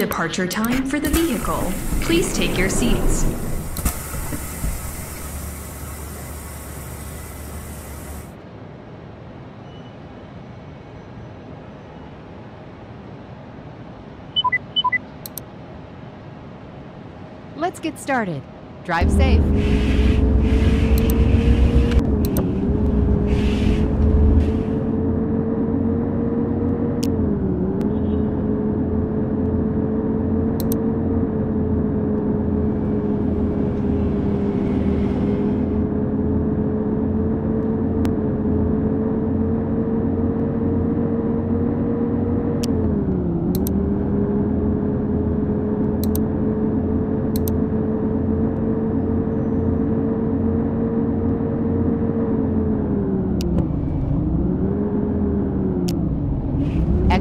departure time for the vehicle. Please take your seats. Let's get started. Drive safe.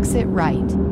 Exit right.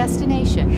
Destination.